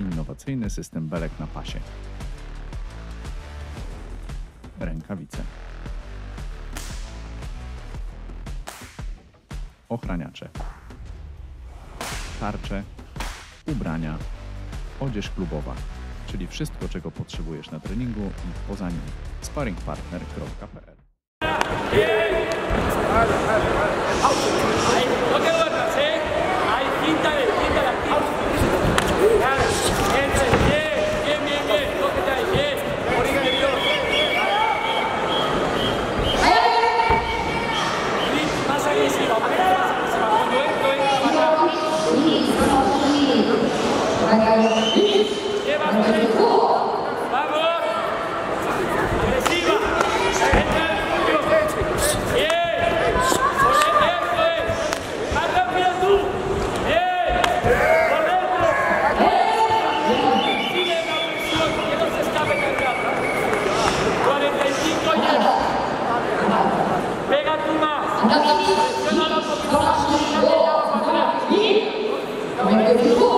innowacyjny system belek na pasie. Rękawice. Ochraniacze. Tarcze. Ubrania. Odzież klubowa, czyli wszystko, czego potrzebujesz na treningu i poza nim. sparingpartner.pl Thank you.